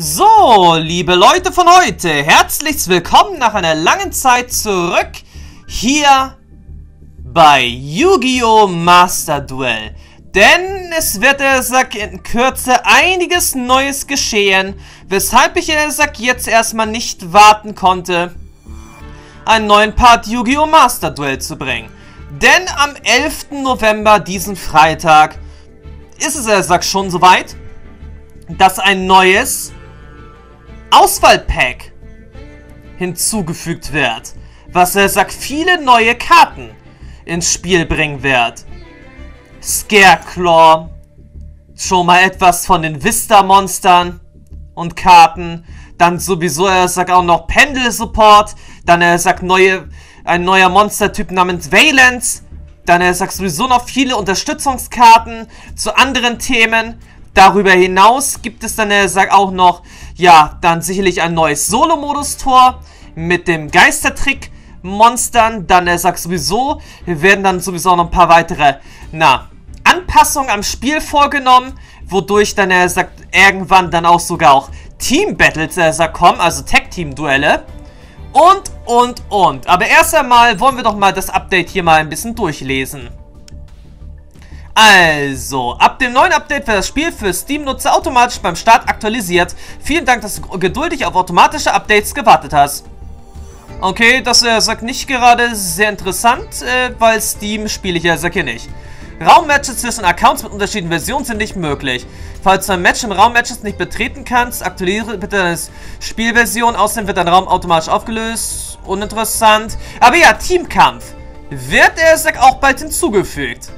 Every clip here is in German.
So, liebe Leute von heute, herzlich willkommen nach einer langen Zeit zurück hier bei Yu-Gi-Oh! Master Duel. Denn es wird, sagt, in Kürze einiges Neues geschehen, weshalb ich, sagt, jetzt erstmal nicht warten konnte, einen neuen Part Yu-Gi-Oh! Master Duel zu bringen. Denn am 11. November, diesen Freitag, ist es, sagt, schon soweit, dass ein neues Auswahlpack hinzugefügt wird, was er sagt viele neue Karten ins Spiel bringen wird. Scareclaw, schon mal etwas von den Vista-Monstern und Karten, dann sowieso, er sagt auch noch Pendel-Support, dann er sagt neue, ein neuer Monstertyp namens Valence, dann er sagt sowieso noch viele Unterstützungskarten zu anderen Themen, Darüber hinaus gibt es dann, er sagt auch noch, ja, dann sicherlich ein neues Solo-Modus-Tor mit dem Geistertrick-Monstern. Dann, er sagt sowieso, wir werden dann sowieso noch ein paar weitere, na, Anpassungen am Spiel vorgenommen, wodurch dann, er sagt, irgendwann dann auch sogar auch Team-Battles, er sagt, kommen, also Tag-Team-Duelle. Und, und, und. Aber erst einmal wollen wir doch mal das Update hier mal ein bisschen durchlesen. Also, ab dem neuen Update wird das Spiel für Steam-Nutzer automatisch beim Start aktualisiert. Vielen Dank, dass du geduldig auf automatische Updates gewartet hast. Okay, das äh, sagt nicht gerade sehr interessant, äh, weil Steam spiele ich ja hier nicht. Raummatches zwischen Accounts mit unterschiedlichen Versionen sind nicht möglich. Falls du ein Match im Raummatches nicht betreten kannst, aktualisiere bitte deine Spielversion. Außerdem wird dein Raum automatisch aufgelöst. Uninteressant. Aber ja, Teamkampf. Wird er auch bald hinzugefügt.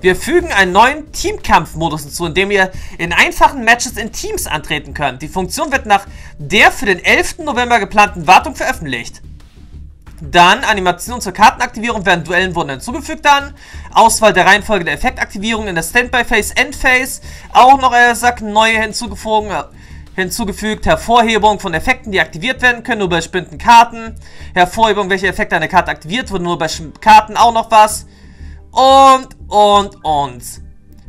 Wir fügen einen neuen Teamkampfmodus hinzu, in dem ihr in einfachen Matches in Teams antreten könnt. Die Funktion wird nach der für den 11. November geplanten Wartung veröffentlicht. Dann Animationen zur Kartenaktivierung während Duellen wurden hinzugefügt dann. Auswahl der Reihenfolge der Effektaktivierung in der Standby-Phase, Endphase. Auch noch, er sagt, neue hinzugefügt. Hinzugefügt, Hervorhebung von Effekten, die aktiviert werden können, nur bei bestimmten Karten. Hervorhebung, welche Effekte eine Karte aktiviert wurde, nur bei Karten auch noch was. Und, und, und.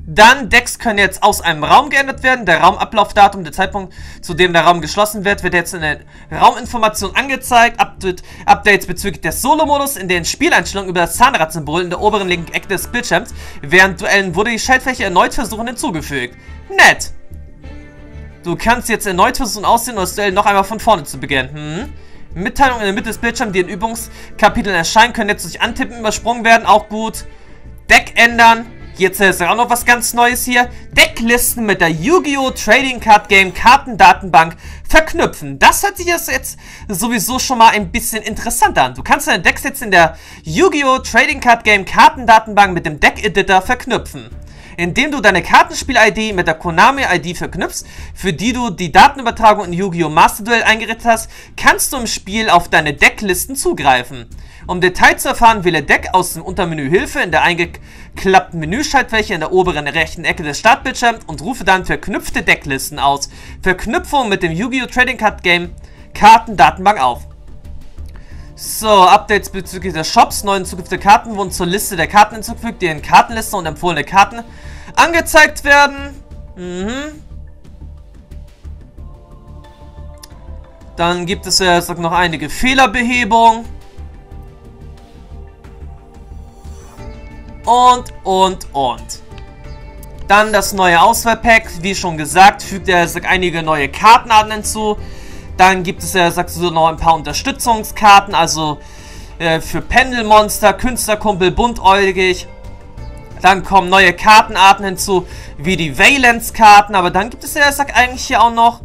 Dann, Decks können jetzt aus einem Raum geändert werden. Der Raumablaufdatum, der Zeitpunkt, zu dem der Raum geschlossen wird, wird jetzt in der Rauminformation angezeigt. Update, Updates bezüglich des Solo-Modus in den Spieleinstellungen über das Zahnrad-Symbol in der oberen linken Ecke des Bildschirms. Während Duellen wurde die Schaltfläche erneut versuchen hinzugefügt. Nett. Du kannst jetzt erneut versuchen aussehen, um das Duell noch einmal von vorne zu beginnen. Hm? Mitteilungen in der Mitte des Bildschirms, die in Übungskapiteln erscheinen, können jetzt durch Antippen übersprungen werden. Auch gut. Deck ändern. Jetzt ist auch noch was ganz Neues hier. Decklisten mit der Yu-Gi-Oh! Trading Card Game Kartendatenbank verknüpfen. Das hört sich jetzt sowieso schon mal ein bisschen interessant an. Du kannst deine Decks jetzt in der Yu-Gi-Oh! Trading Card Game Kartendatenbank mit dem Deck Editor verknüpfen indem du deine Kartenspiel-ID mit der Konami-ID verknüpfst, für die du die Datenübertragung in Yu-Gi-Oh! Master Duel eingerichtet hast, kannst du im Spiel auf deine Decklisten zugreifen. Um Details zu erfahren, wähle Deck aus dem Untermenü Hilfe in der eingeklappten Menüschaltfläche in der oberen rechten Ecke des Startbildschirms und rufe dann verknüpfte Decklisten aus. Verknüpfung mit dem Yu-Gi-Oh! Trading Card Game Kartendatenbank auf. So, Updates bezüglich des Shops. Neue hinzugefügte Karten wurden zur Liste der Karten hinzugefügt, die in Kartenlisten und empfohlene Karten angezeigt werden. Mhm. Dann gibt es ja jetzt noch einige Fehlerbehebung. Und, und, und. Dann das neue Auswahlpack. Wie schon gesagt, fügt er einige neue Kartenarten hinzu. Dann gibt es ja, sagst du, noch ein paar Unterstützungskarten, also äh, für Pendelmonster, Künstlerkumpel, buntäugig. Dann kommen neue Kartenarten hinzu, wie die Valence-Karten, aber dann gibt es ja, sag eigentlich hier auch noch...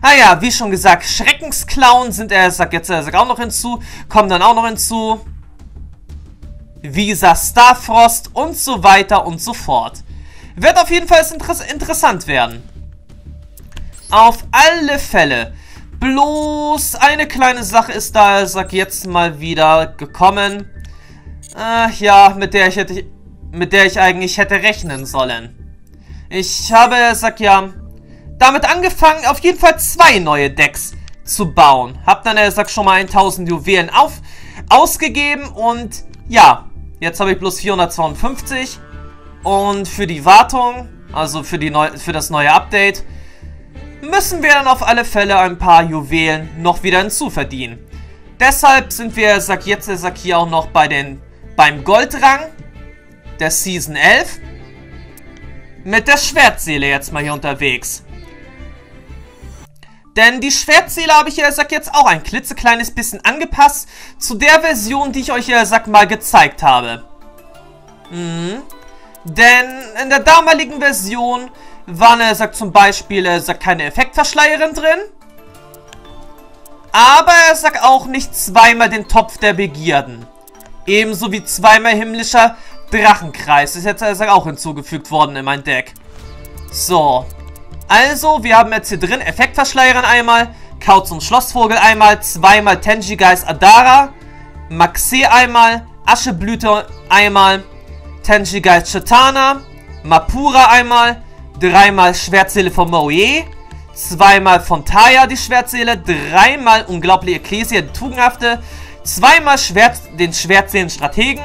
Ah ja, wie schon gesagt, Schreckensklauen sind er, sag jetzt er sag auch noch hinzu, kommen dann auch noch hinzu. Visa Starfrost und so weiter und so fort. Wird auf jeden Fall interessant werden. Auf alle Fälle. Bloß eine kleine Sache ist da, sag jetzt mal wieder gekommen. Äh, ja, mit der ich hätte, mit der ich eigentlich hätte rechnen sollen. Ich habe, sag ja, damit angefangen, auf jeden Fall zwei neue Decks zu bauen. Hab dann, er sagt schon mal 1000 Juwelen auf, ausgegeben und ja, jetzt habe ich bloß 452. Und für die Wartung also für, die neu für das neue Update, müssen wir dann auf alle Fälle ein paar Juwelen noch wieder hinzuverdienen. Deshalb sind wir, sag jetzt, sag hier auch noch bei den, beim Goldrang der Season 11 mit der Schwertseele jetzt mal hier unterwegs. Denn die Schwertseele habe ich ja, sag jetzt, auch ein klitzekleines bisschen angepasst zu der Version, die ich euch ja, sag mal, gezeigt habe. Mhm. Denn in der damaligen Version waren, er sagt zum Beispiel, er sagt keine Effektverschleierin drin. Aber er sagt auch nicht zweimal den Topf der Begierden. Ebenso wie zweimal himmlischer Drachenkreis. Das ist jetzt also auch hinzugefügt worden in mein Deck. So. Also, wir haben jetzt hier drin Effektverschleierin einmal, Kauz und Schlossvogel einmal, zweimal Tenjigeist Adara, Maxe einmal, Ascheblüte einmal, Tenjigeist Chitana, Mapura einmal, dreimal Schwertseele von Moe, zweimal von Taya die Schwertseele, dreimal Unglaubliche Ecclesia, die Tugendhafte, zweimal Schwert, den Schwertseelen-Strategen,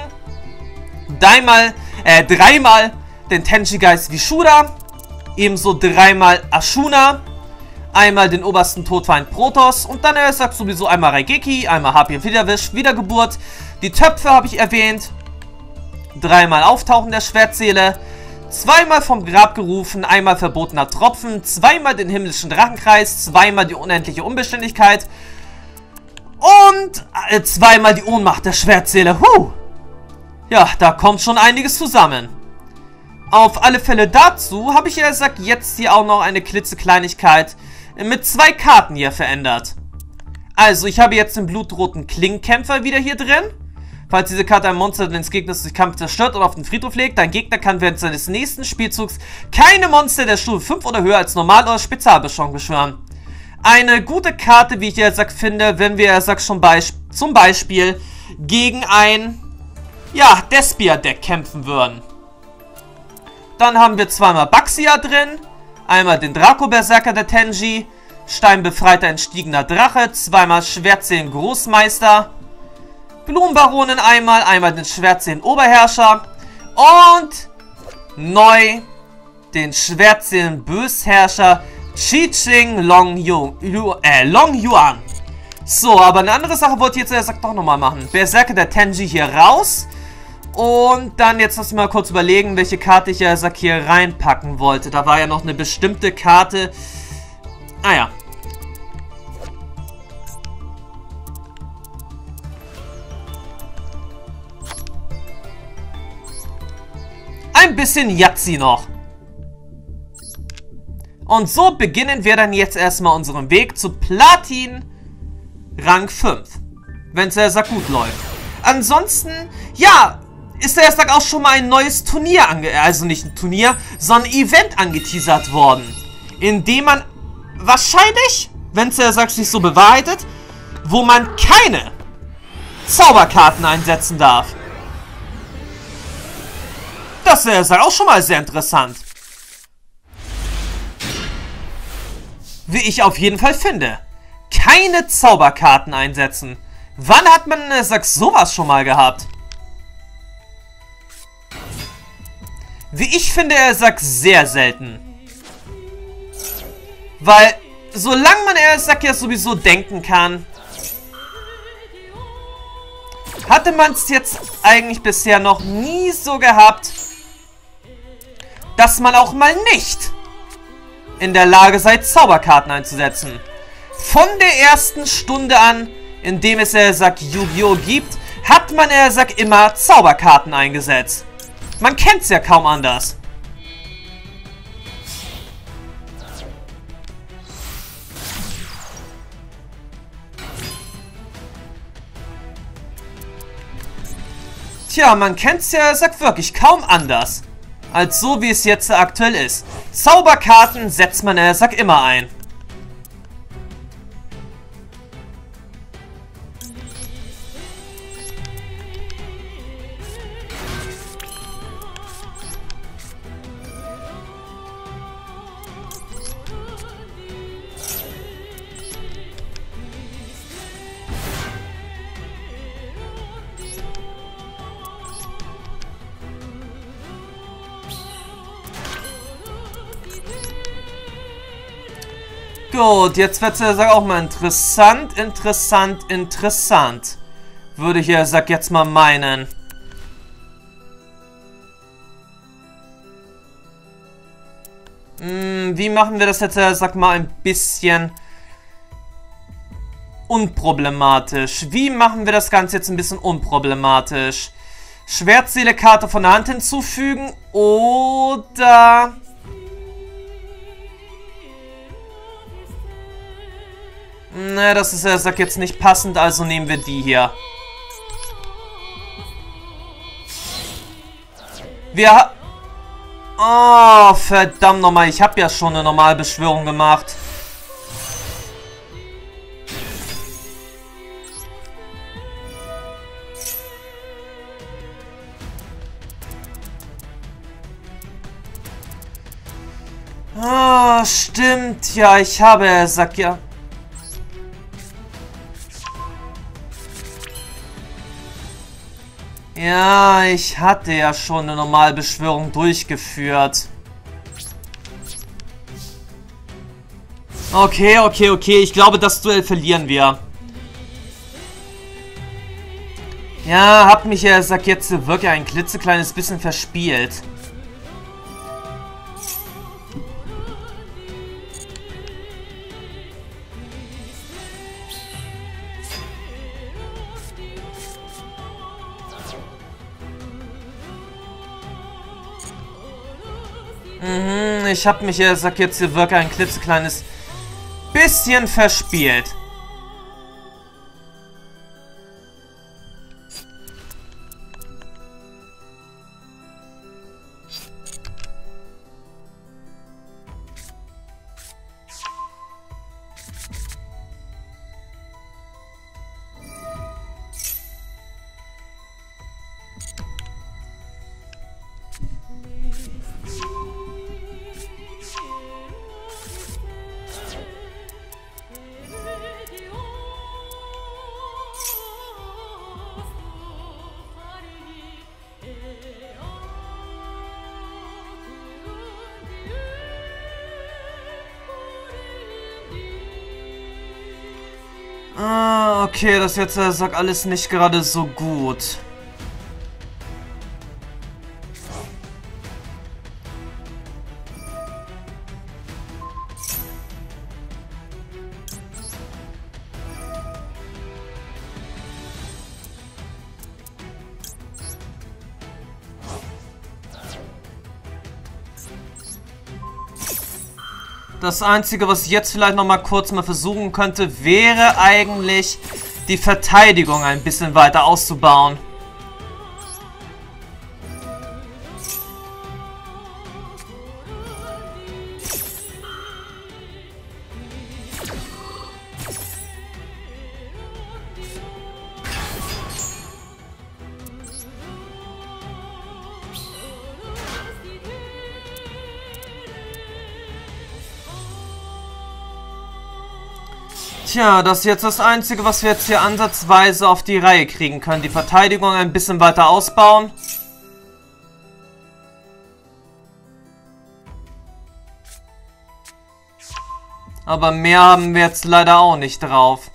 dreimal, äh, dreimal den Tenchi-Geist Vishuda, ebenso dreimal Ashuna, einmal den obersten Todfeind Protoss und dann, er sagt sowieso einmal Raigeki, einmal Harpy Wiederwisch, Wiedergeburt, die Töpfe habe ich erwähnt, dreimal Auftauchen der Schwertseele, zweimal vom Grab gerufen, einmal verbotener Tropfen, zweimal den himmlischen Drachenkreis, zweimal die unendliche Unbeständigkeit und äh, zweimal die Ohnmacht der Schwertseele. Huh! Ja, da kommt schon einiges zusammen. Auf alle Fälle dazu habe ich ja gesagt, jetzt hier auch noch eine klitzekleinigkeit mit zwei Karten hier verändert. Also, ich habe jetzt den blutroten Klingenkämpfer wieder hier drin. Falls diese Karte ein Monster des Gegners durch Kampf zerstört oder auf den Friedhof legt, dein Gegner kann während seines nächsten Spielzugs keine Monster der Stufe 5 oder höher als Normal- oder Spezialbeschwörung beschwören. Eine gute Karte, wie ich ja sagt, finde, wenn wir, sag schon beisp zum Beispiel gegen ein, ja, Despia-Deck kämpfen würden. Dann haben wir zweimal Baxia drin, einmal den Draco-Berserker der Tenji, Steinbefreiter entstiegener Drache, zweimal Schwertzählen Großmeister, Blumenbaronen einmal, einmal den Schwertzählen Oberherrscher und neu den Schwertzählen Bösherrscher Chi-Ching Long, Yu, Yu, äh, Long Yuan. So, aber eine andere Sache wollte ich jetzt sagt doch nochmal machen. Berserker der Tenji hier raus. Und dann jetzt lass mich mal kurz überlegen, welche Karte ich ja hier reinpacken wollte. Da war ja noch eine bestimmte Karte. Ah ja, Ein bisschen Yahtzee noch. Und so beginnen wir dann jetzt erstmal unseren Weg zu Platin Rang 5. Wenn es sehr, sehr gut läuft. Ansonsten, ja, ist der Tag auch schon mal ein neues Turnier, ange also nicht ein Turnier, sondern ein Event angeteasert worden. In dem man wahrscheinlich, wenn es der sagt sich so bewahrheitet, wo man keine Zauberkarten einsetzen darf. Das ist auch schon mal sehr interessant. Wie ich auf jeden Fall finde. Keine Zauberkarten einsetzen. Wann hat man, äh, sag, sowas schon mal gehabt? Wie ich finde, er sagt sehr selten. Weil, solange man, er sagt, ja sowieso denken kann, hatte man es jetzt eigentlich bisher noch nie so gehabt, dass man auch mal nicht in der Lage seid, Zauberkarten einzusetzen. Von der ersten Stunde an, in dem es er sagt Yu-Gi-Oh! gibt, hat man er sagt immer Zauberkarten eingesetzt. Man kennt es ja kaum anders. Tja, man kennt es ja, sagt wirklich kaum anders als so wie es jetzt aktuell ist. Zauberkarten setzt man, er sagt immer ein. Gut, jetzt wird es ja auch mal interessant, interessant, interessant. Würde ich ja, sag jetzt mal meinen. Hm, wie machen wir das jetzt, sag mal, ein bisschen unproblematisch? Wie machen wir das Ganze jetzt ein bisschen unproblematisch? Schwertseele-Karte von der Hand hinzufügen oder... Ne, das ist, er sagt jetzt nicht passend, also nehmen wir die hier. Wir... Oh, verdammt nochmal, ich habe ja schon eine Normalbeschwörung gemacht. Ah, stimmt. Ja, ich habe, sagt ja... Ja, ich hatte ja schon eine Normalbeschwörung durchgeführt. Okay, okay, okay. Ich glaube, das Duell verlieren wir. Ja, hab mich ja, sag jetzt, wirklich ein klitzekleines bisschen verspielt. Ich habe mich, er sagt jetzt hier wirklich ein klitzekleines bisschen verspielt. Okay, das jetzt äh, sagt alles nicht gerade so gut. Das Einzige, was ich jetzt vielleicht noch mal kurz mal versuchen könnte, wäre eigentlich die Verteidigung ein bisschen weiter auszubauen. Tja, das ist jetzt das Einzige, was wir jetzt hier ansatzweise auf die Reihe kriegen können. Die Verteidigung ein bisschen weiter ausbauen. Aber mehr haben wir jetzt leider auch nicht drauf.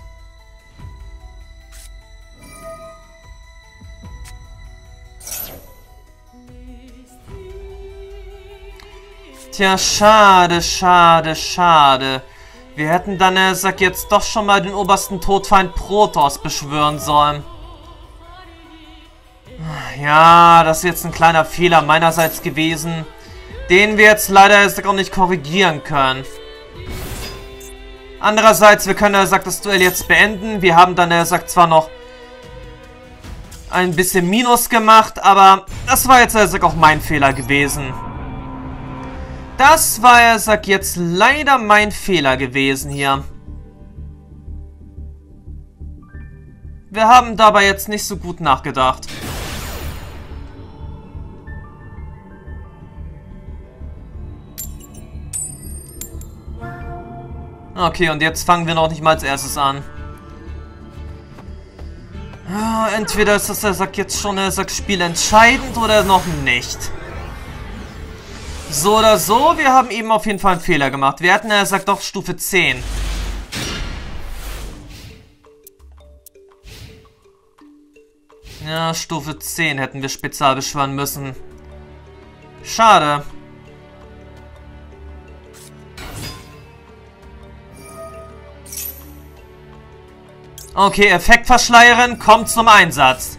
Tja, schade, schade, schade. Wir hätten dann, äh, sag jetzt, doch schon mal den obersten Todfeind Protoss beschwören sollen. Ja, das ist jetzt ein kleiner Fehler meinerseits gewesen, den wir jetzt leider auch nicht korrigieren können. Andererseits, wir können, er sagt, das Duell jetzt beenden. Wir haben dann, er sagt, zwar noch ein bisschen Minus gemacht, aber das war jetzt, er sagt, auch mein Fehler gewesen. Das war, er sagt jetzt, leider mein Fehler gewesen hier. Wir haben dabei jetzt nicht so gut nachgedacht. Okay, und jetzt fangen wir noch nicht mal als erstes an. Ah, entweder ist das, er sagt jetzt schon, er sagt Spiel entscheidend oder noch nicht. So oder so, wir haben eben auf jeden Fall einen Fehler gemacht. Wir hatten, er sagt doch, Stufe 10. Ja, Stufe 10 hätten wir spezial beschwören müssen. Schade. Okay, Effektverschleierin kommt zum Einsatz.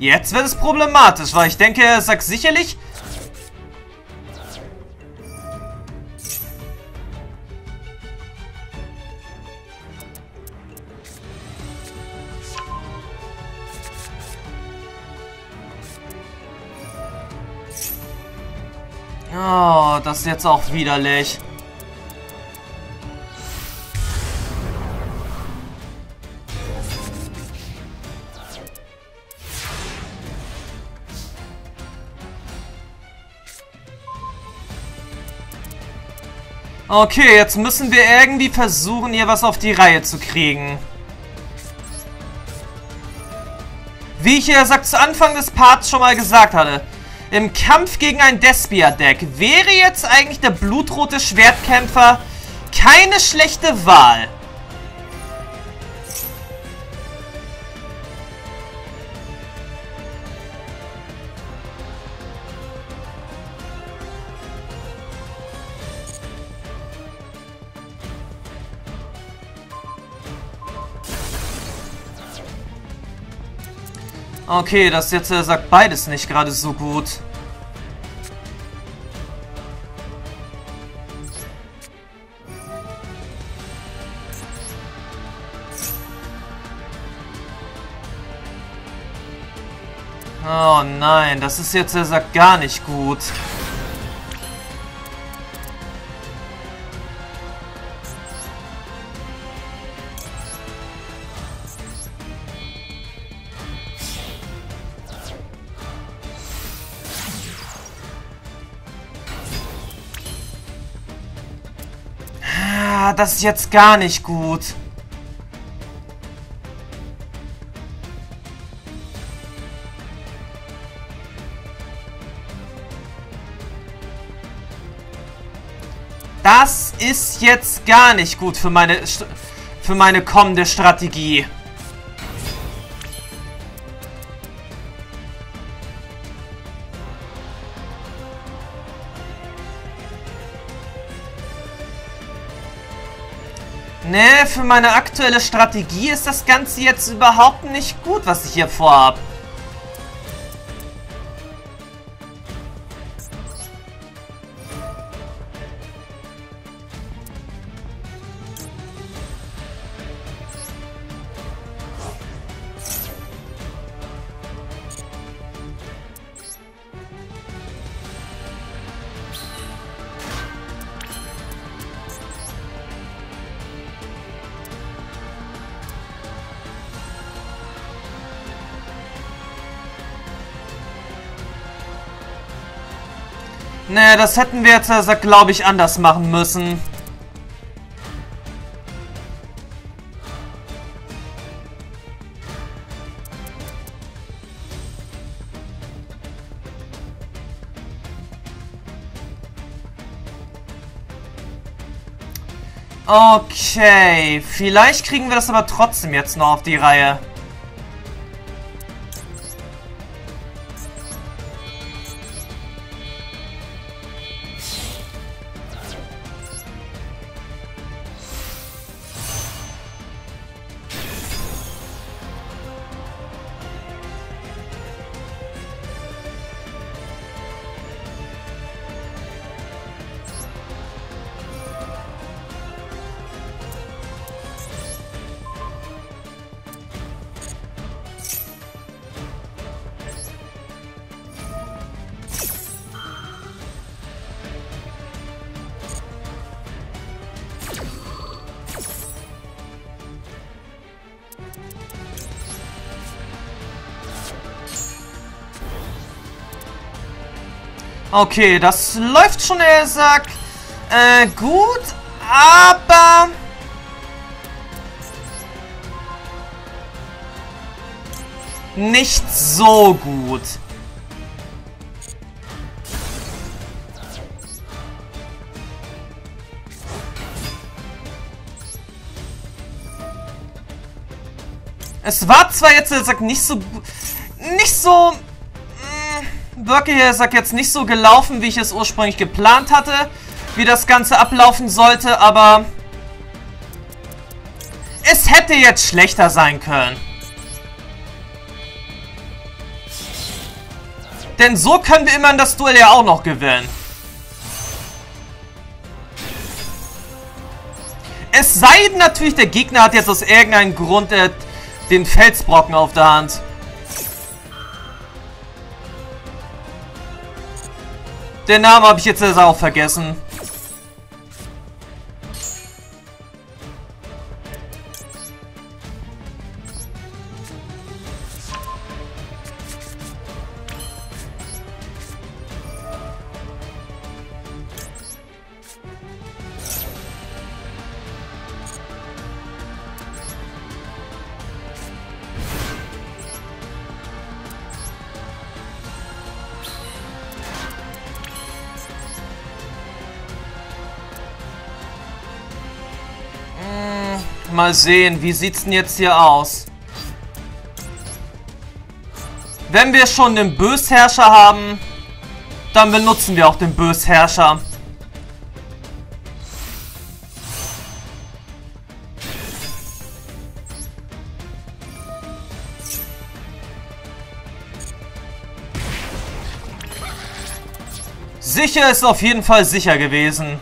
Jetzt wird es problematisch, weil ich denke, er sagt sicherlich... Oh, das ist jetzt auch widerlich. Okay, jetzt müssen wir irgendwie versuchen, hier was auf die Reihe zu kriegen. Wie ich ja zu Anfang des Parts schon mal gesagt hatte, im Kampf gegen ein Despia-Deck wäre jetzt eigentlich der blutrote Schwertkämpfer keine schlechte Wahl. Okay, das jetzt äh, sagt beides nicht gerade so gut. Oh nein, das ist jetzt, er sagt, gar nicht gut. Das ist jetzt gar nicht gut. Das ist jetzt gar nicht gut für meine, für meine kommende Strategie. Ne, für meine aktuelle Strategie ist das Ganze jetzt überhaupt nicht gut, was ich hier vorhab. Das hätten wir jetzt, also, glaube ich, anders machen müssen. Okay, vielleicht kriegen wir das aber trotzdem jetzt noch auf die Reihe. Okay, das läuft schon, er sagt, äh, gut, aber... Nicht so gut. Es war zwar jetzt, er sagt, nicht so... Nicht so... Mh, wirklich, er sagt jetzt nicht so gelaufen, wie ich es ursprünglich geplant hatte. Wie das Ganze ablaufen sollte, aber... Es hätte jetzt schlechter sein können. Denn so können wir immerhin das Duell ja auch noch gewinnen. Es sei denn natürlich, der Gegner hat jetzt aus irgendeinem Grund äh, den Felsbrocken auf der Hand. Den Namen habe ich jetzt auch vergessen. Mal sehen, wie sieht's denn jetzt hier aus? Wenn wir schon den Bösherrscher haben, dann benutzen wir auch den Bösherrscher. Sicher ist auf jeden Fall sicher gewesen.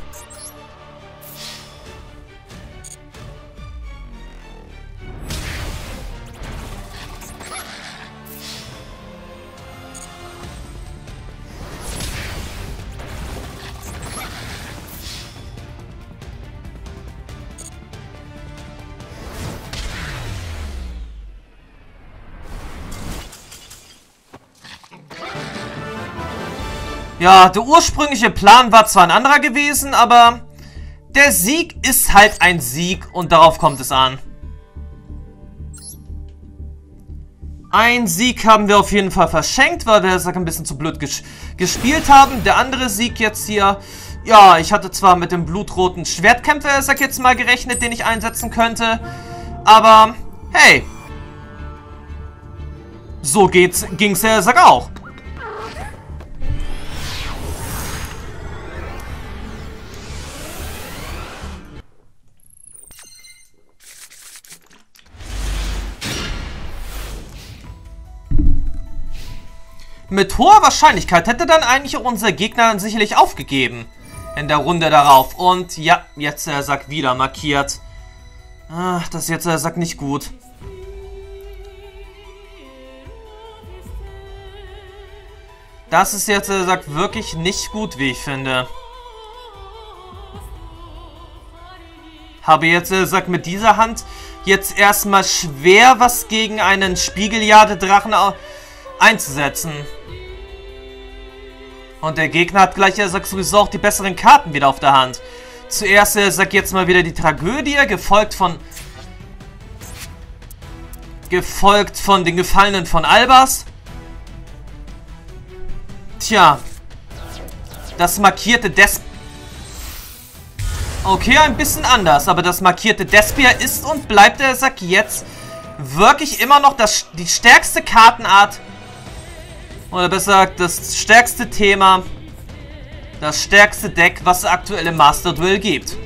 Ja, der ursprüngliche Plan war zwar ein anderer gewesen, aber der Sieg ist halt ein Sieg und darauf kommt es an. Ein Sieg haben wir auf jeden Fall verschenkt, weil wir das ein bisschen zu blöd ges gespielt haben. Der andere Sieg jetzt hier, ja, ich hatte zwar mit dem blutroten Schwertkämpfer, sag jetzt mal, gerechnet, den ich einsetzen könnte. Aber, hey. So geht's, ging's ja, sag auch. Mit hoher Wahrscheinlichkeit hätte dann eigentlich auch unser Gegner sicherlich aufgegeben. In der Runde darauf. Und ja, jetzt der Sack wieder markiert. Ach, das ist jetzt der Sack nicht gut. Das ist jetzt der Sack wirklich nicht gut, wie ich finde. Habe jetzt der Sack mit dieser Hand jetzt erstmal schwer was gegen einen Spiegeljadedrachen einzusetzen. Und der Gegner hat gleich, er sagt sowieso auch die besseren Karten wieder auf der Hand. Zuerst, er sagt jetzt mal wieder die Tragödie, gefolgt von... Gefolgt von den Gefallenen von Albers. Tja. Das markierte Des... Okay, ein bisschen anders, aber das markierte Despia ist und bleibt der Sack jetzt wirklich immer noch das, die stärkste Kartenart oder besser gesagt, das stärkste Thema, das stärkste Deck, was es aktuell im Master Duel gibt.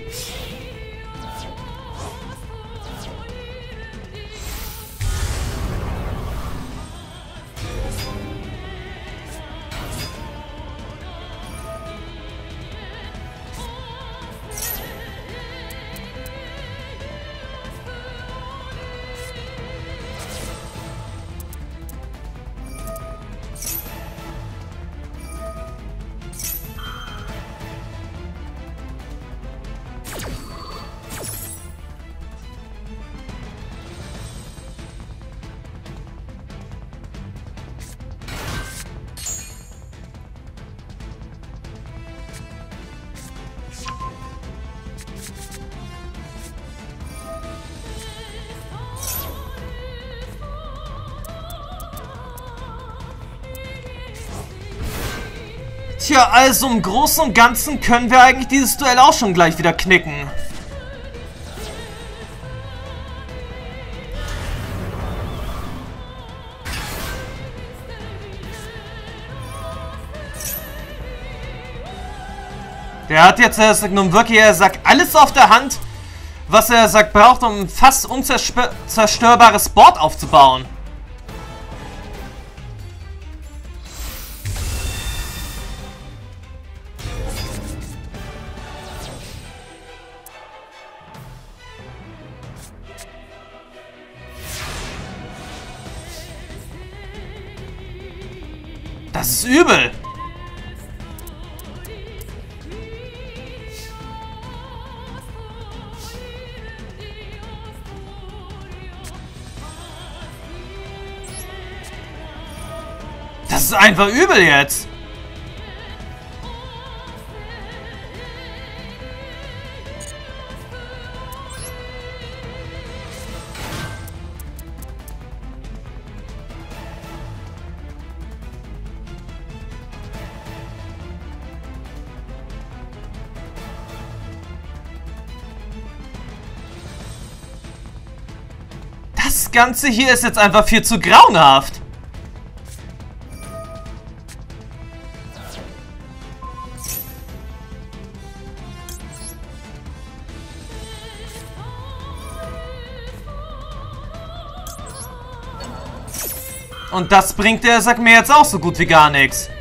Also im Großen und Ganzen können wir eigentlich dieses Duell auch schon gleich wieder knicken. Der hat jetzt, nun wirklich, er sagt alles auf der Hand, was er sagt braucht, um ein fast unzerstörbares Board aufzubauen. Das ist übel. Das ist einfach übel jetzt. Ganze hier ist jetzt einfach viel zu grauenhaft. Und das bringt der Sack mir jetzt auch so gut wie gar nichts.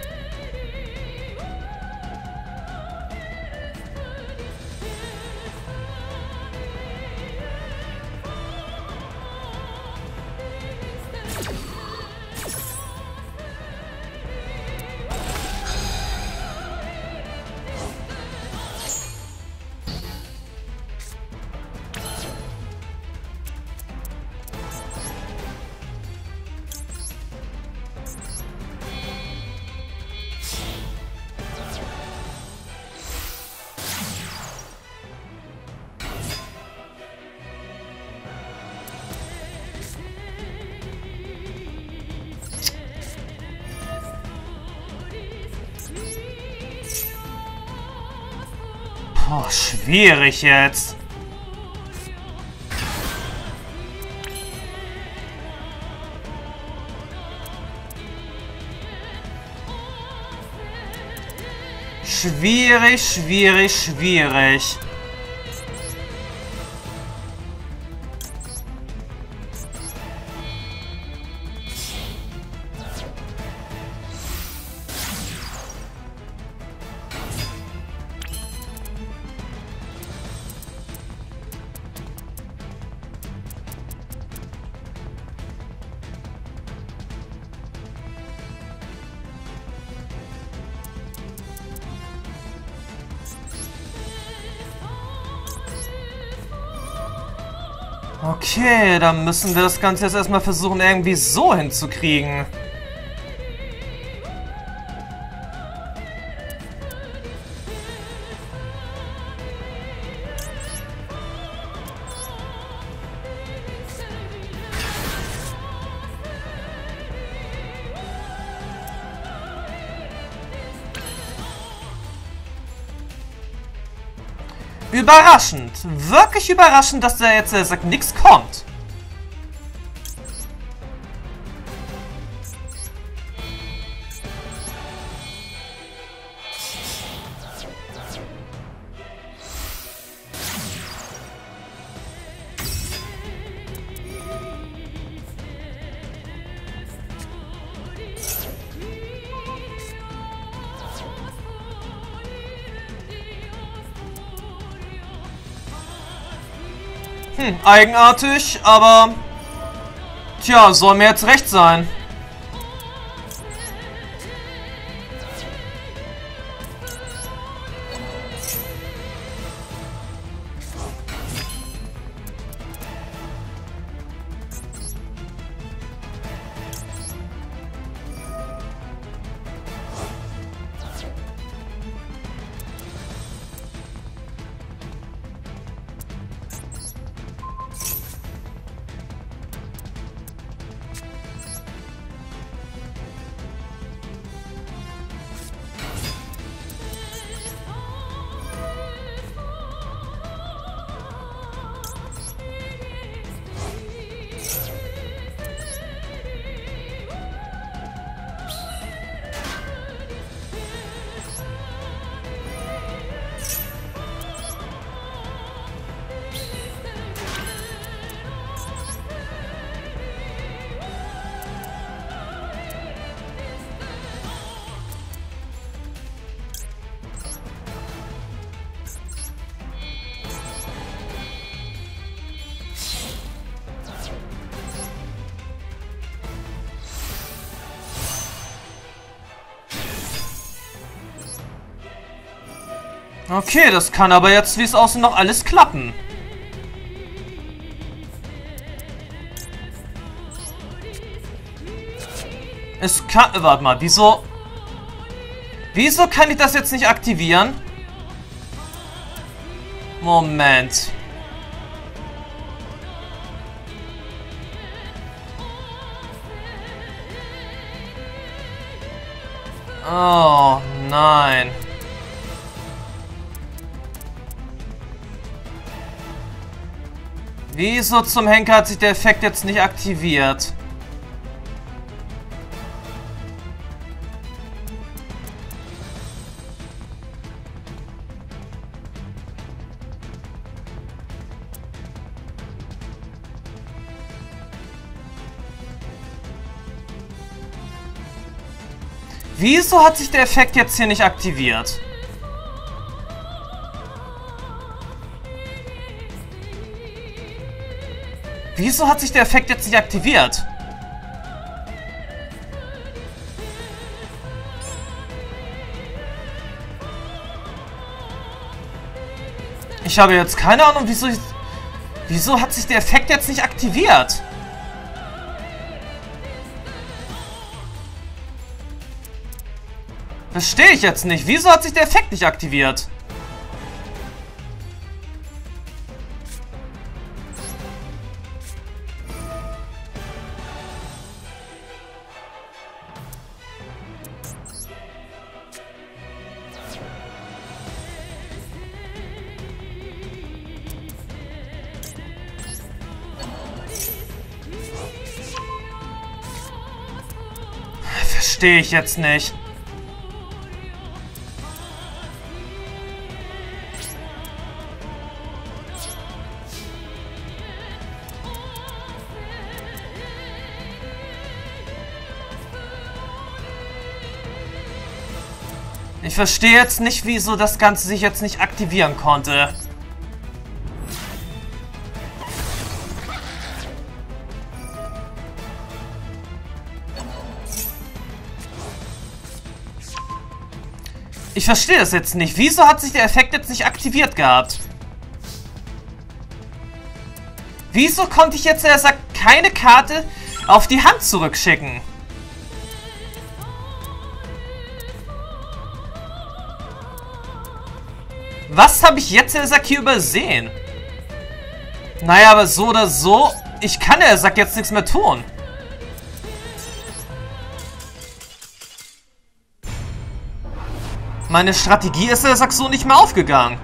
Schwierig jetzt. Schwierig, schwierig, schwierig. Okay, dann müssen wir das Ganze jetzt erstmal versuchen, irgendwie so hinzukriegen. Überraschend. Wirklich überraschend, dass da jetzt äh, sagt, nichts kommt. Eigenartig, aber... Tja, soll mir jetzt recht sein. Okay, das kann aber jetzt, wie es aussieht, noch alles klappen. Es kann... Warte mal, wieso... Wieso kann ich das jetzt nicht aktivieren? Moment. Oh, nein. Wieso zum Henker hat sich der Effekt jetzt nicht aktiviert? Wieso hat sich der Effekt jetzt hier nicht aktiviert? Wieso hat sich der Effekt jetzt nicht aktiviert? Ich habe jetzt keine Ahnung, wieso... Ich, wieso hat sich der Effekt jetzt nicht aktiviert? Verstehe ich jetzt nicht. Wieso hat sich der Effekt nicht aktiviert? Verstehe ich jetzt nicht. Ich verstehe jetzt nicht, wieso das Ganze sich jetzt nicht aktivieren konnte. Ich verstehe das jetzt nicht. Wieso hat sich der Effekt jetzt nicht aktiviert gehabt? Wieso konnte ich jetzt, er sagt, keine Karte auf die Hand zurückschicken? Was habe ich jetzt, der Sack, hier übersehen? Naja, aber so oder so, ich kann der Sack jetzt nichts mehr tun. Meine Strategie ist der Sack so nicht mehr aufgegangen.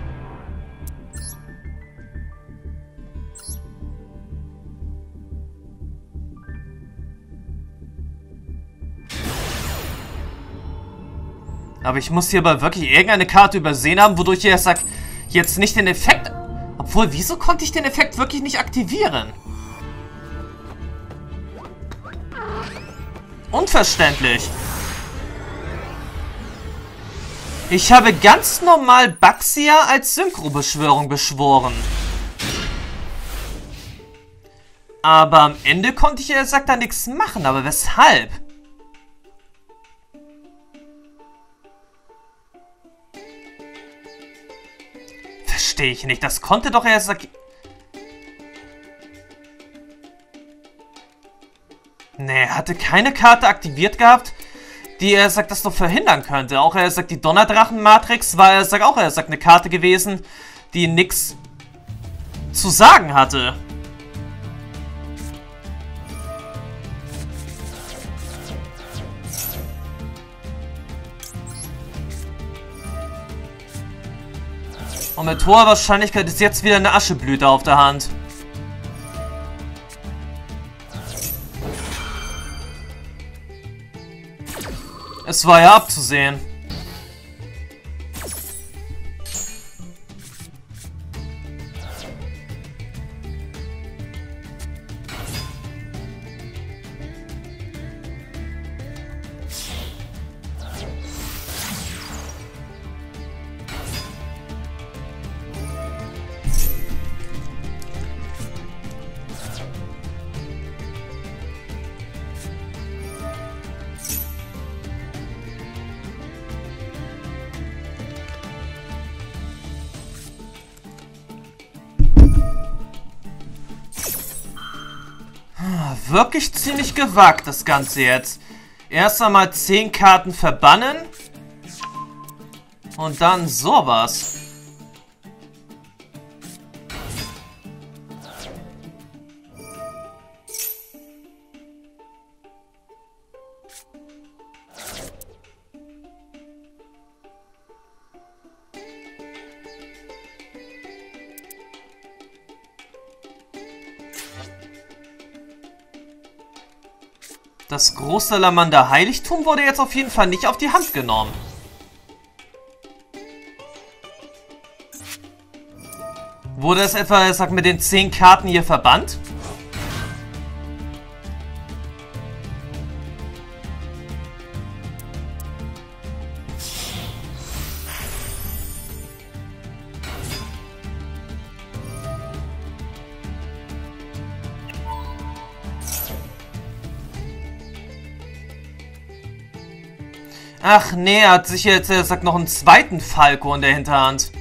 Aber ich muss hier aber wirklich irgendeine Karte übersehen haben, wodurch ich sag, jetzt nicht den Effekt... Obwohl, wieso konnte ich den Effekt wirklich nicht aktivieren? Unverständlich. Ich habe ganz normal Baxia als Synchro-Beschwörung beschworen. Aber am Ende konnte ich, er sagt, da nichts machen. Aber weshalb? verstehe ich nicht. Das konnte doch erst... Nee, er hatte keine Karte aktiviert gehabt, die er sagt, das doch verhindern könnte. Auch er sagt, die Donnerdrachen-Matrix war er sagt auch, er sagt, eine Karte gewesen, die nichts zu sagen hatte. Und mit hoher Wahrscheinlichkeit ist jetzt wieder eine Ascheblüte auf der Hand. Es war ja abzusehen. Wirklich ziemlich gewagt, das Ganze jetzt. Erst einmal 10 Karten verbannen. Und dann sowas. Das Großsalamander Heiligtum wurde jetzt auf jeden Fall nicht auf die Hand genommen. Wurde es etwa, sag mit den 10 Karten hier verbannt? Ach nee, er hat sicher jetzt, er sagt, noch einen zweiten Falco in der Hinterhand.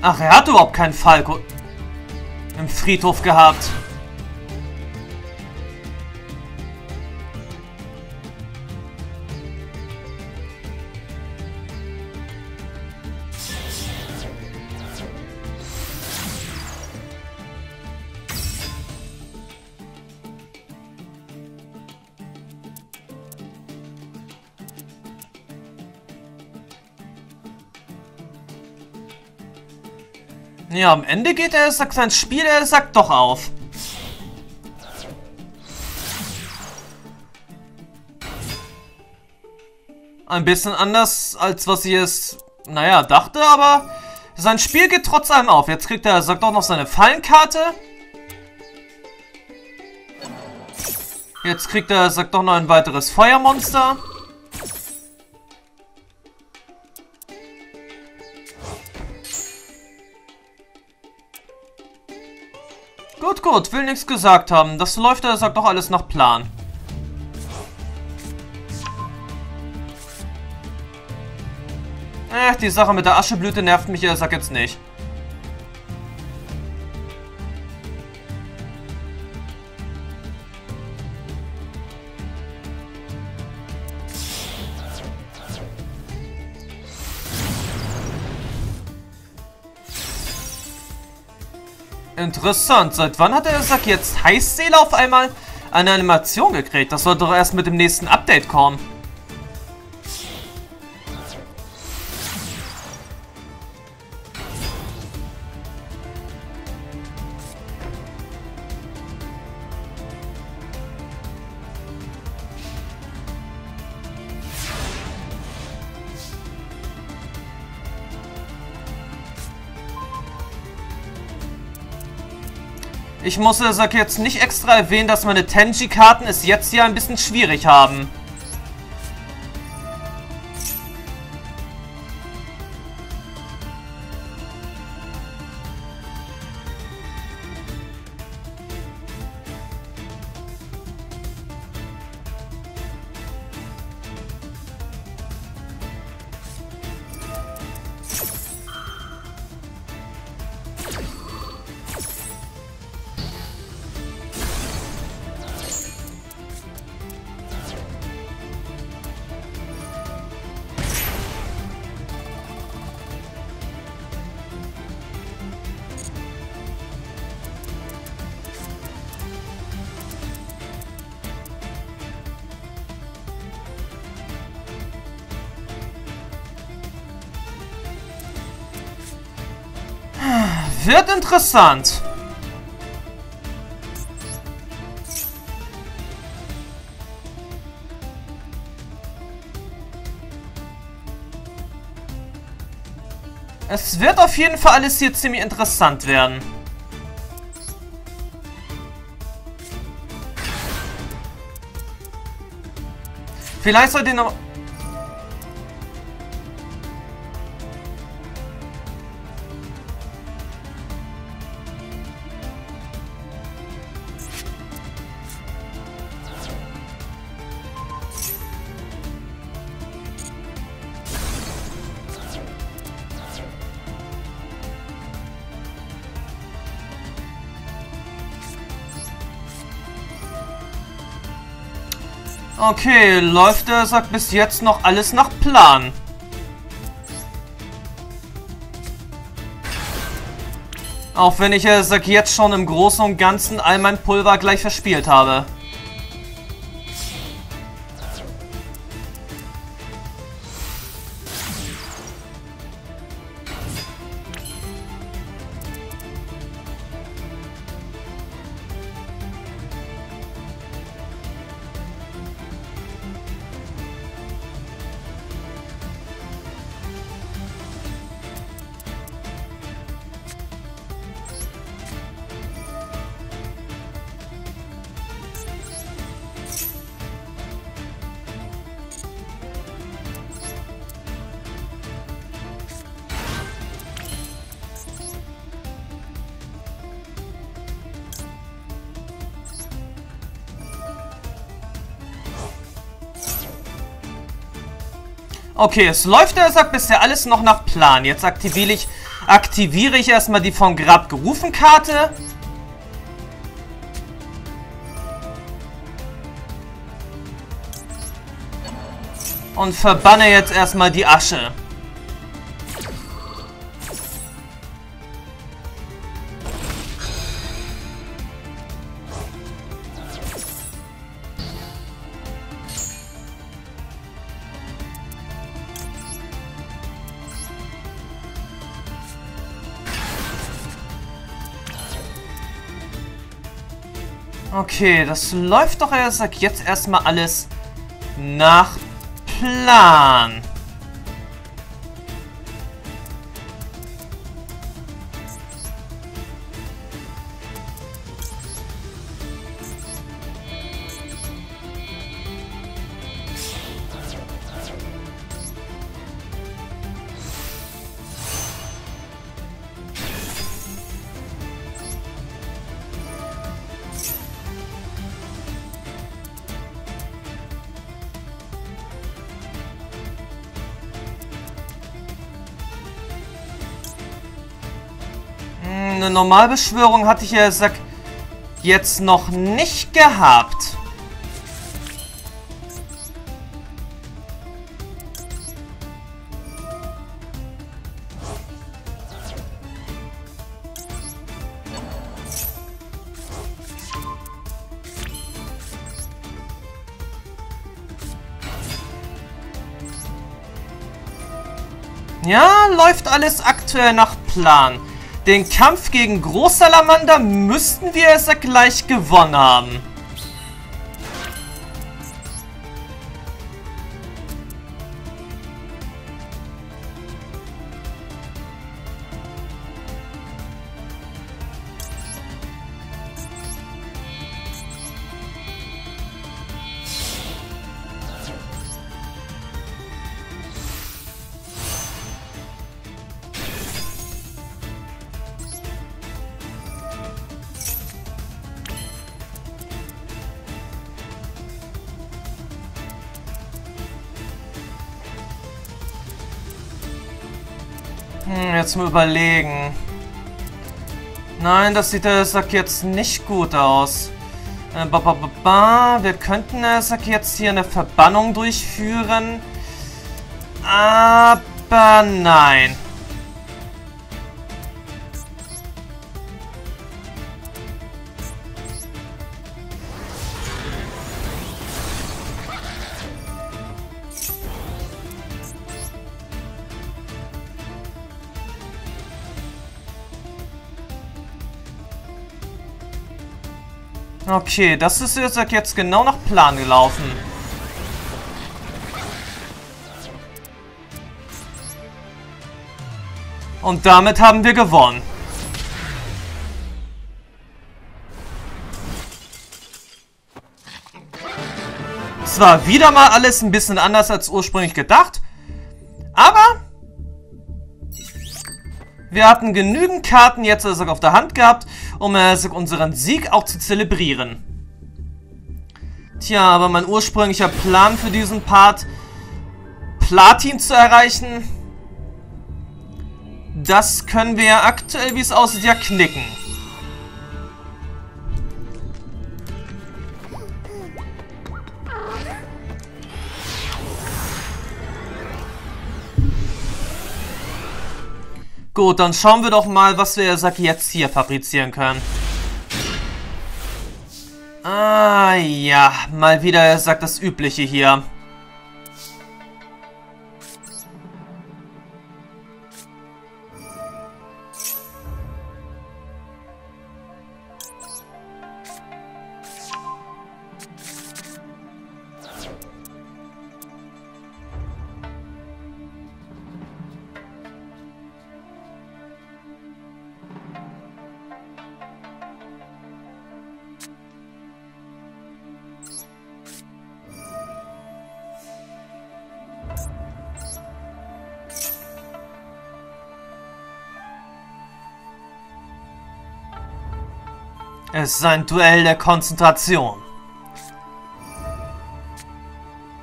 Ach, er hat überhaupt keinen Falco im Friedhof gehabt. Ja, am Ende geht er, sagt sein Spiel, er sagt doch auf. Ein bisschen anders, als was ich es, naja, dachte, aber sein Spiel geht trotz allem auf. Jetzt kriegt er, sagt auch noch seine Fallenkarte. Jetzt kriegt er, sagt doch noch ein weiteres Feuermonster. Gut, will nichts gesagt haben. Das läuft, er sagt doch alles nach Plan. Äh, die Sache mit der Ascheblüte nervt mich, er sagt jetzt nicht. Interessant. Seit wann hat der Sack jetzt Heißseele auf einmal eine Animation gekriegt? Das soll doch erst mit dem nächsten Update kommen. Ich muss sag jetzt nicht extra erwähnen, dass meine Tenji-Karten es jetzt hier ein bisschen schwierig haben. Wird interessant. Es wird auf jeden Fall alles hier ziemlich interessant werden. Vielleicht sollte ich noch... Okay, läuft er, sagt bis jetzt noch alles nach Plan. Auch wenn ich, äh, sag jetzt schon im Großen und Ganzen all mein Pulver gleich verspielt habe. Okay, es läuft, er sagt bisher alles noch nach Plan. Jetzt aktiviere ich, aktiviere ich erstmal die von Grab gerufen Karte. Und verbanne jetzt erstmal die Asche. Okay, das läuft doch jetzt erstmal alles nach Plan. Normalbeschwörung hatte ich ja sag, jetzt noch nicht gehabt. Ja, läuft alles aktuell nach Plan. Den Kampf gegen Großsalamander müssten wir es ja gleich gewonnen haben. Jetzt mal überlegen. Nein, das sieht der Sack jetzt nicht gut aus. Äh, ba, ba, ba. Wir könnten der Sack jetzt hier eine Verbannung durchführen. Aber nein. Okay, das ist jetzt genau nach Plan gelaufen. Und damit haben wir gewonnen. Es war wieder mal alles ein bisschen anders als ursprünglich gedacht. Aber wir hatten genügend Karten jetzt also auf der Hand gehabt, um äh, unseren Sieg auch zu zelebrieren. Tja, aber mein ursprünglicher Plan für diesen Part, Platin zu erreichen, das können wir aktuell, wie es aussieht, ja knicken. Gut, dann schauen wir doch mal, was wir jetzt hier fabrizieren können. Ah, ja, mal wieder, sagt das Übliche hier. Es ist ein Duell der Konzentration.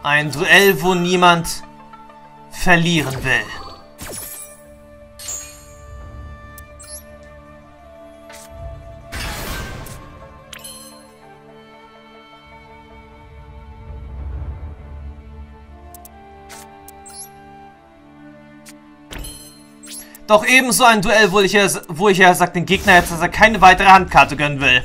Ein Duell, wo niemand verlieren will. Doch ebenso ein Duell, wo ich ja, wo ich ja sagt, den Gegner jetzt, dass er keine weitere Handkarte gönnen will.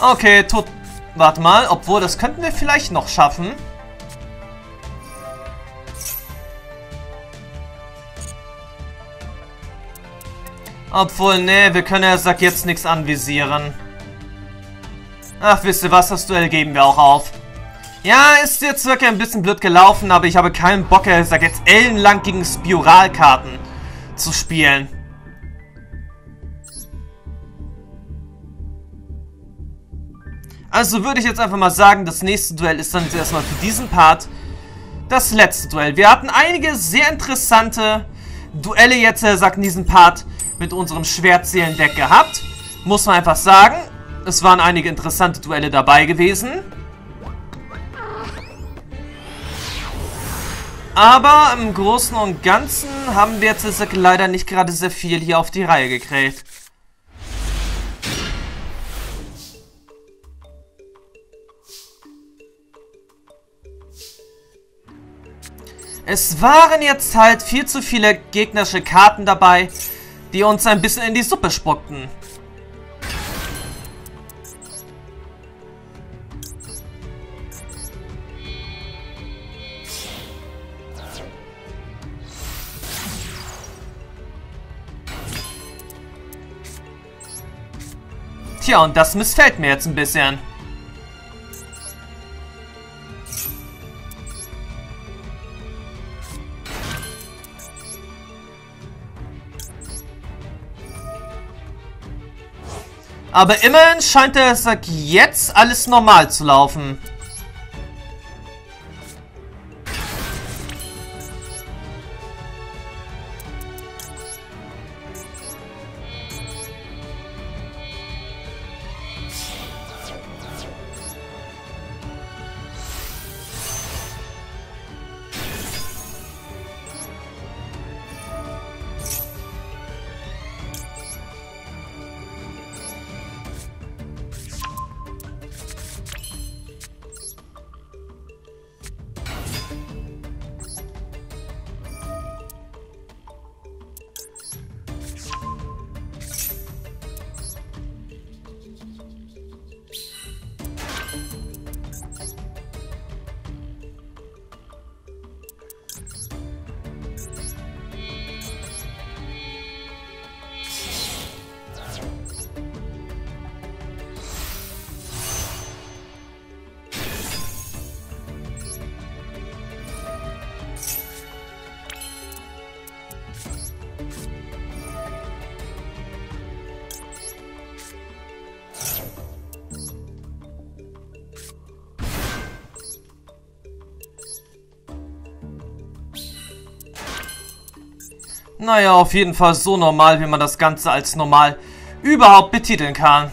Okay, tot. Warte mal, obwohl, das könnten wir vielleicht noch schaffen. Obwohl, nee, wir können ja Sack jetzt nichts anvisieren. Ach, wisst ihr was, das Duell geben wir auch auf. Ja, ist jetzt wirklich ein bisschen blöd gelaufen, aber ich habe keinen Bock, ich sag jetzt ellenlang gegen Spiralkarten zu spielen. Also würde ich jetzt einfach mal sagen, das nächste Duell ist dann jetzt erstmal für diesen Part das letzte Duell. Wir hatten einige sehr interessante Duelle jetzt, er sagt in diesem Part mit unserem Schwertseelendeck gehabt. Muss man einfach sagen. Es waren einige interessante Duelle dabei gewesen. Aber im Großen und Ganzen haben wir jetzt leider nicht gerade sehr viel hier auf die Reihe gekriegt. Es waren jetzt halt viel zu viele gegnerische Karten dabei die uns ein bisschen in die Suppe spuckten. Tja, und das missfällt mir jetzt ein bisschen. Aber immerhin scheint es jetzt alles normal zu laufen. Naja, auf jeden Fall so normal, wie man das Ganze als normal überhaupt betiteln kann.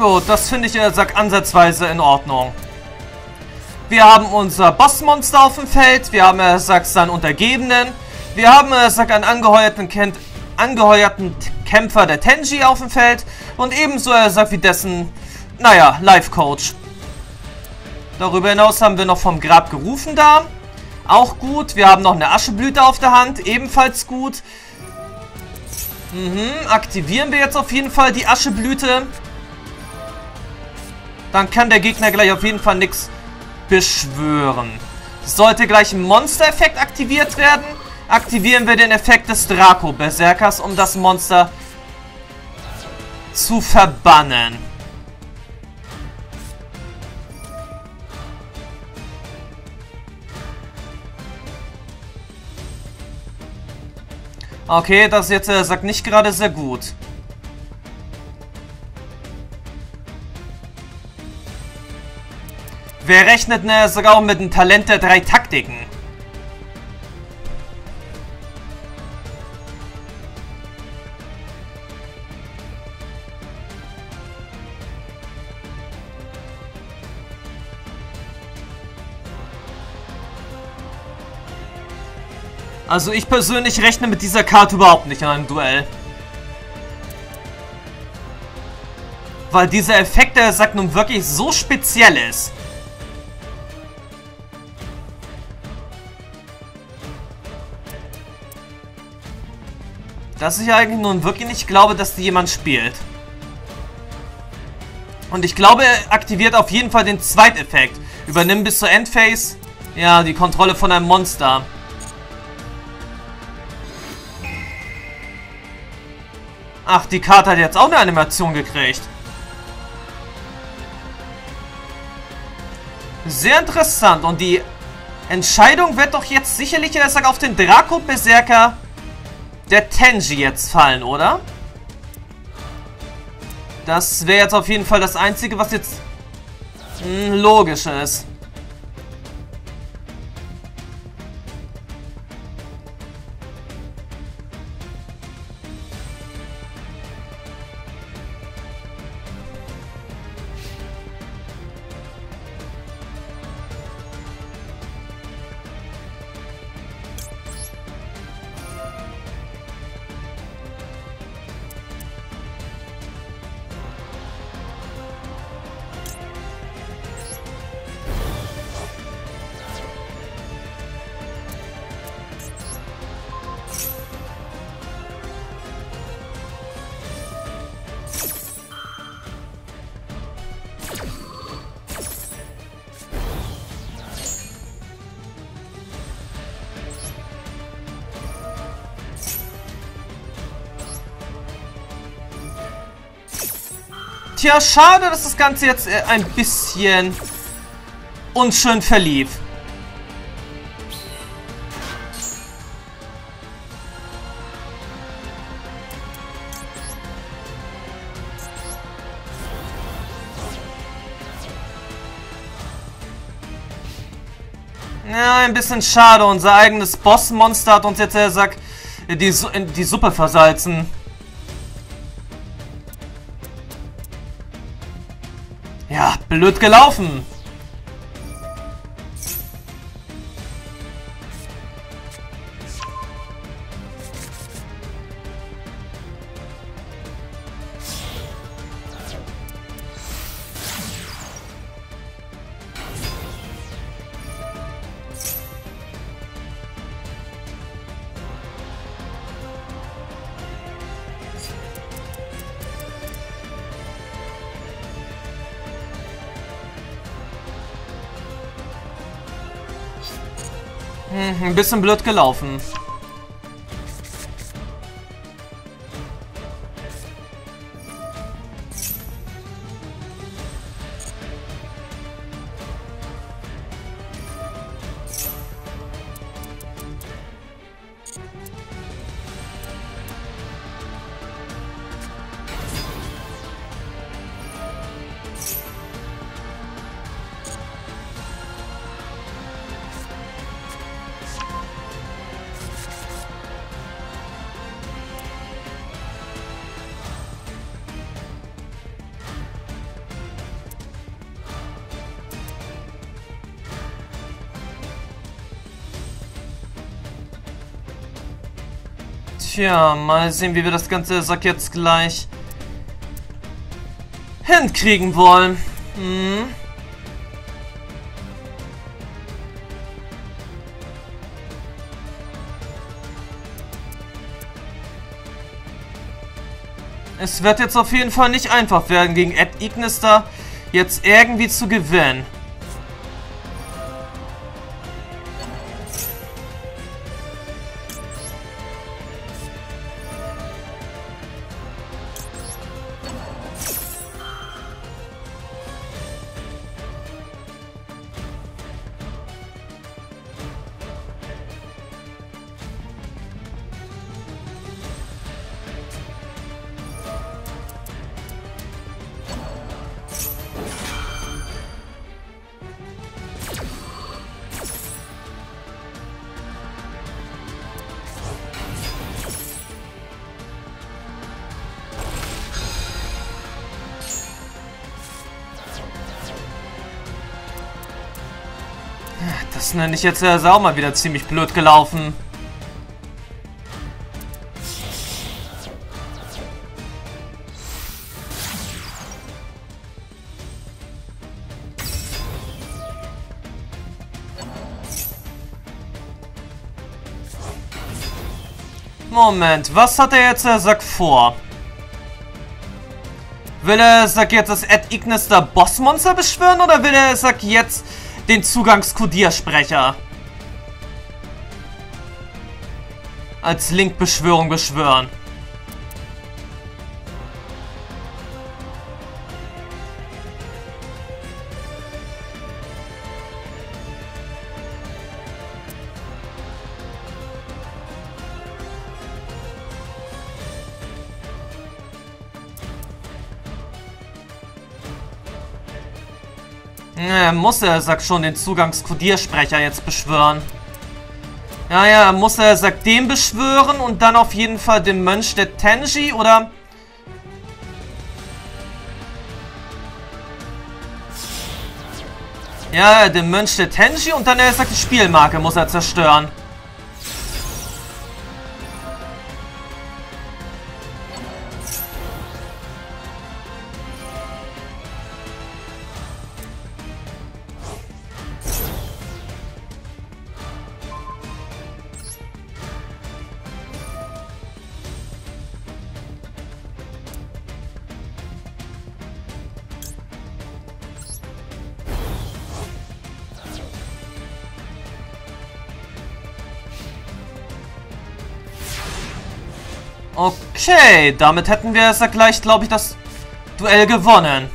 Gut, das finde ich, äh, sag, ansatzweise in Ordnung. Wir haben unser Bossmonster auf dem Feld. Wir haben, äh, sag, seinen Untergebenen. Wir haben, äh, sag, einen angeheuerten, Ken angeheuerten Kämpfer der Tenji auf dem Feld. Und ebenso, er äh, sagt, wie dessen, naja, Life-Coach. Darüber hinaus haben wir noch vom Grab gerufen da. Auch gut. Wir haben noch eine Ascheblüte auf der Hand. Ebenfalls gut. Mhm, aktivieren wir jetzt auf jeden Fall die Ascheblüte. Dann kann der Gegner gleich auf jeden Fall nichts beschwören. Sollte gleich ein Monster-Effekt aktiviert werden, aktivieren wir den Effekt des Draco-Berserkers, um das Monster zu verbannen. Okay, das jetzt äh, sagt nicht gerade sehr gut. Wer rechnet ne, sogar mit dem Talent der drei Taktiken? Also ich persönlich rechne mit dieser Karte überhaupt nicht in einem Duell. Weil dieser Effekt, der sagt nun wirklich so speziell ist. Dass ich eigentlich nun wirklich nicht glaube, dass die jemand spielt. Und ich glaube, er aktiviert auf jeden Fall den Zweiteffekt. Übernimmt bis zur Endphase, ja, die Kontrolle von einem Monster. Ach, die Karte hat jetzt auch eine Animation gekriegt. Sehr interessant. Und die Entscheidung wird doch jetzt sicherlich erst auf den Draco-Berserker der Tenji jetzt fallen, oder? Das wäre jetzt auf jeden Fall das Einzige, was jetzt mh, hm, logisch ist. Tja, schade, dass das Ganze jetzt äh, ein bisschen unschön verlief. Ja, ein bisschen schade. Unser eigenes Bossmonster hat uns jetzt, er sagt, die, Su die Suppe versalzen. Ja, blöd gelaufen. Bisschen blöd gelaufen. Tja, mal sehen, wie wir das ganze Sack jetzt gleich hinkriegen wollen. Hm. Es wird jetzt auf jeden Fall nicht einfach werden, gegen Ed Ignis da jetzt irgendwie zu gewinnen. Das nenne ich jetzt, ist auch mal wieder ziemlich blöd gelaufen. Moment, was hat er jetzt, er sagt, vor? Will er, sag jetzt, das Ed Ignis der Bossmonster beschwören oder will er, sag jetzt, den Zugangskodiersprecher als Link-Beschwörung beschwören. Ja, muss er, sagt schon, den Zugangskodiersprecher jetzt beschwören. Ja, ja, muss er, sagt, den beschwören und dann auf jeden Fall den Mönch der Tenji, oder... Ja, den Mönch der Tenji und dann, er sagt, die Spielmarke muss er zerstören. Okay, damit hätten wir es ja gleich, glaube ich, das Duell gewonnen.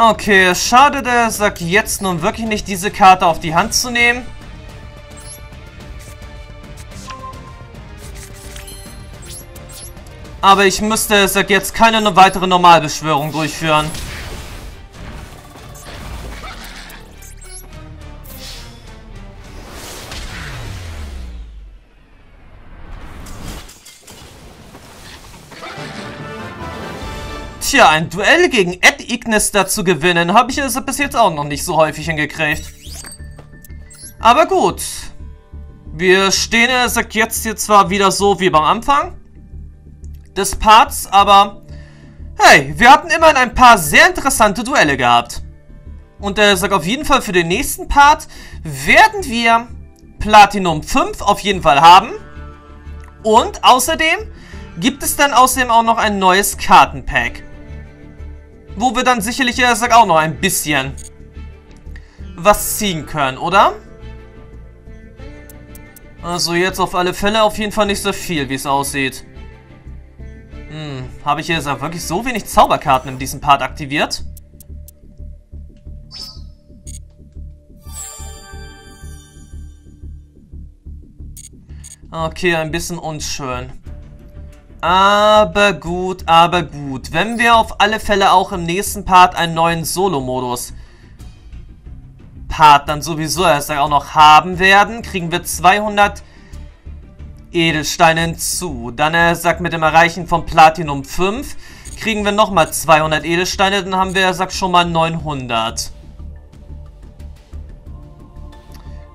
Okay, schade, der sagt jetzt nun wirklich nicht, diese Karte auf die Hand zu nehmen. Aber ich müsste, sag jetzt, keine weitere Normalbeschwörung durchführen. Tja, ein Duell gegen Ed Ignis zu gewinnen, habe ich es bis jetzt auch noch nicht so häufig hingekriegt. Aber gut. Wir stehen, er sagt jetzt hier zwar wieder so wie beim Anfang des Parts, aber Hey, wir hatten immerhin ein paar sehr interessante Duelle gehabt. Und er äh, sagt auf jeden Fall für den nächsten Part werden wir Platinum 5 auf jeden Fall haben. Und außerdem gibt es dann außerdem auch noch ein neues Kartenpack. Wo wir dann sicherlich, er auch noch ein bisschen was ziehen können, oder? Also jetzt auf alle Fälle auf jeden Fall nicht so viel, wie es aussieht. Hm, habe ich jetzt wirklich so wenig Zauberkarten in diesem Part aktiviert? Okay, ein bisschen unschön. Aber gut, aber gut. Wenn wir auf alle Fälle auch im nächsten Part einen neuen Solo-Modus Part dann sowieso erst auch noch haben werden, kriegen wir 200 Edelsteine hinzu. Dann er sagt mit dem Erreichen von Platinum 5 kriegen wir nochmal 200 Edelsteine, dann haben wir, er sagt schon mal 900.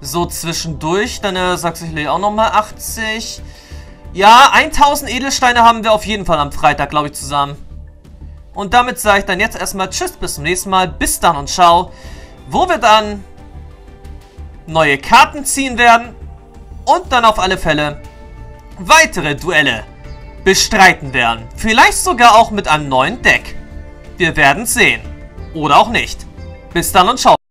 So zwischendurch, dann er sagt sicherlich auch nochmal 80. Ja, 1000 Edelsteine haben wir auf jeden Fall am Freitag, glaube ich, zusammen. Und damit sage ich dann jetzt erstmal Tschüss, bis zum nächsten Mal. Bis dann und ciao. Wo wir dann neue Karten ziehen werden und dann auf alle Fälle weitere Duelle bestreiten werden. Vielleicht sogar auch mit einem neuen Deck. Wir werden sehen. Oder auch nicht. Bis dann und ciao.